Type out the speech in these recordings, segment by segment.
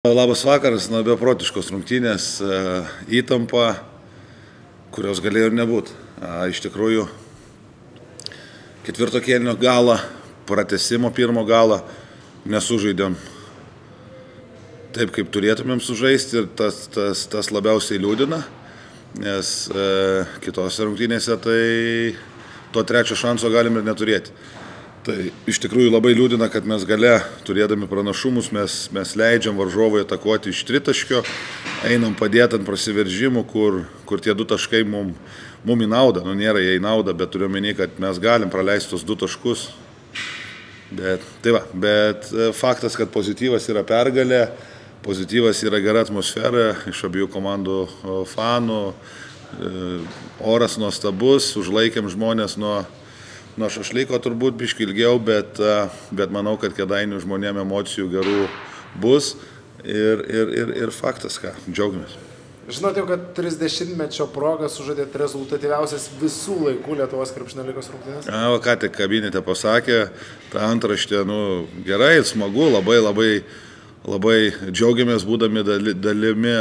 Labas vakaras, na beprotiškos rungtynės, e, įtampa, kurios galėjo ir nebūti. Iš tikrųjų, ketvirto kėlinio galą, pratesimo pirmo galą nesužaidėm taip, kaip turėtumėm sužaisti ir tas, tas, tas labiausiai liūdina, nes e, kitose rungtynėse tai to trečio šanso galim ir neturėti. Tai iš tikrųjų labai liūdina, kad mes gale, turėdami pranašumus, mes, mes leidžiam varžovui atakuoti iš tritaškio, einam padėti ant prasiveržimų, kur, kur tie du taškai mums mum į naudą, nu nėra jie į naudą, bet turiu menį, kad mes galim praleisti tos du taškus. Bet, tai va, bet e, faktas, kad pozityvas yra pergalė, pozityvas yra gera atmosfera iš abiejų komandų fanų, e, oras nuostabus, užlaikėm žmonės nuo nuo šašlyko turbūt biški ilgiau, bet, bet manau, kad kedainių žmonėm emocijų gerų bus ir, ir, ir, ir faktas, ką, džiaugiamės. Žinote, kad 30-mečio progą sužadėt rezultatyviausias visų laikų Lietuvos krepšinio lygos rungtynės? Na, va, ką tik kabinete pasakė, ta antraštė, nu, gerai, smagu, labai labai labai džiaugiamės būdami dalimi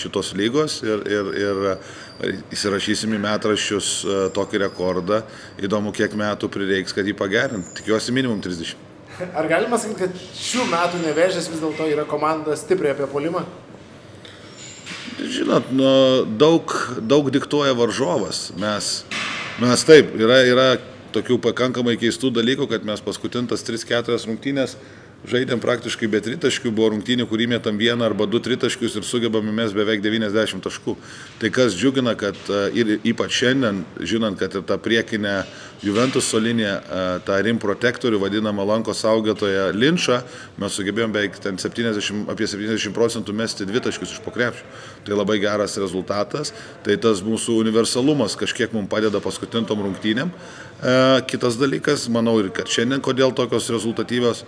šitos lygos ir, ir, ir įsirašysim į metraščius tokį rekordą. Įdomu, kiek metų prireiks, kad jį pagerint. Tikiuosi minimum 30. Ar galima sakyti, kad šių metų nevežės vis dėlto yra komanda stipriai apie polimą? Žinot, nu, daug, daug diktuoja varžovas. Mes, mes taip, yra, yra tokių pakankamai keistų dalykų, kad mes paskutintas 3-4 rungtynės žaidėm praktiškai be tritaškių, buvo rungtynė, kur įmėtam vieną arba du tritaškius ir sugebame mes beveik 90 taškų. Tai kas džiugina, kad e, ir ypač šiandien, žinant, kad ir ta priekinė Juventus solinė, e, tą rim protektorių vadinamą lanko saugotoją Linčą, mes sugebėjom beveik 70, apie 70 procentų mesti dvitaškius iš pokrepšio. Tai labai geras rezultatas, tai tas mūsų universalumas kažkiek mums padeda paskutintom rungtynėm. E, kitas dalykas, manau ir kad šiandien kodėl tokios rezultatyvios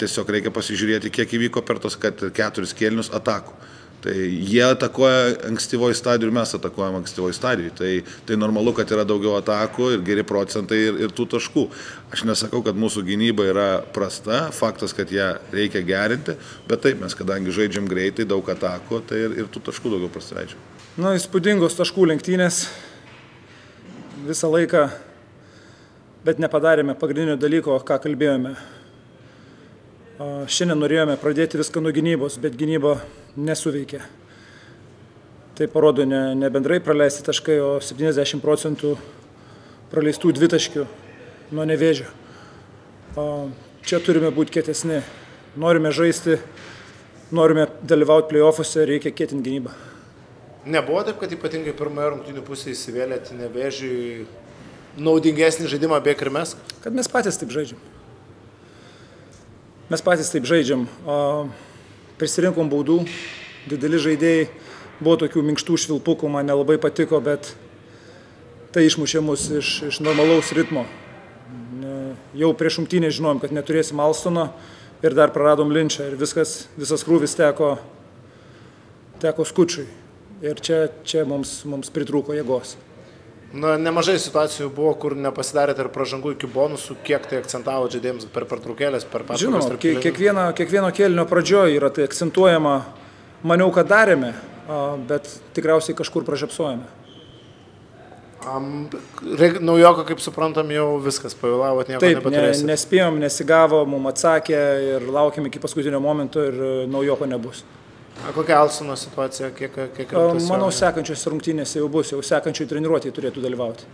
tiesiog reikia pasižiūrėti, kiek įvyko per tos keturis kėlinius atakų. Tai jie atakuoja ankstyvoji stadijų ir mes atakuojam ankstyvoji stadijų. Tai, tai normalu, kad yra daugiau atakų ir geri procentai ir, ir tų taškų. Aš nesakau, kad mūsų gynyba yra prasta, faktas, kad ją reikia gerinti, bet taip, mes kadangi žaidžiam greitai, daug atakų, tai ir, ir tų taškų daugiau prasileidžiam. Na, įspūdingos taškų lenktynės visą laiką, bet nepadarėme pagrindinio dalyko, ką kalbėjome Šiandien norėjome pradėti viską nuo gynybos, bet gynyba nesuveikė. Tai parodo ne, ne bendrai praleisti taškai, o 70 procentų praleistų dvitaškių nuo nevėžio. Čia turime būti kietesni. Norime žaisti, norime dalyvauti playoffuose, reikia kėtinti gynybą. Nebuvo taip, kad ypatingai pirmoje rungtynių pusėje įsivėlėte nevėžiui naudingesnį žaidimą bėg ir mes? Kad mes patys taip žaidžiam. Mes patys taip žaidžiam. Prisirinkom baudų, dideli žaidėjai, buvo tokių minkštų švilpukų, man nelabai patiko, bet tai išmušė mus iš, iš normalaus ritmo. Jau prieš šimtinę žinojom, kad neturėsim Alstono ir dar praradom linčą ir viskas, visas krūvis teko, teko skučiui. Ir čia, čia mums, mums pritrūko jėgos. Na, nemažai situacijų buvo, kur nepasidarėte ir pražangų iki bonusų, kiek tai akcentavo žaidėjams per pertraukėlės, per pačią. Žinoma, kiekvieno, kiekvieno kėlinio pradžioje yra tai akcentuojama, maniau, kad darėme, bet tikriausiai kažkur pražiapsojame. Um, naujoko, kaip suprantam, jau viskas pavėlavot, nieko Taip, ne, nespėjom, nesigavo, mums atsakė ir laukėm iki paskutinio momento ir naujoko nebus. A kokia Alsono situacija, kiek, kiek rimtas? Manau, sekančiose rungtynėse jau bus, jau sekančiai treniruotėje turėtų dalyvauti.